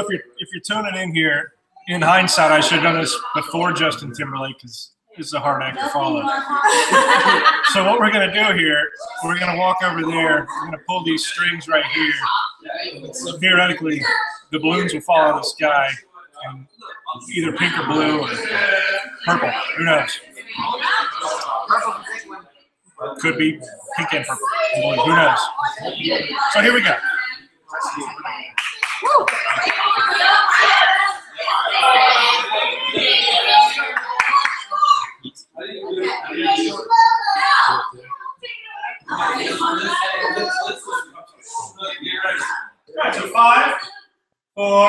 if you're if you're tuning in here, in hindsight, I should have done this before Justin Timberlake because it's a hard act to follow. So what we're gonna do here, we're gonna walk over there. We're gonna pull these strings right here. Theoretically, the balloons will fall out of the sky, and either pink or blue or purple. Who knows? Could be pink and purple. Who knows? So here we go. Five, four,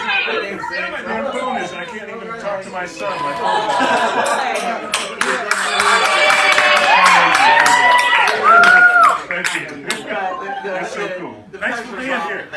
My phone is, I can't even talk to my son. My phone's. Thank you. You're so cool. Thanks for being here.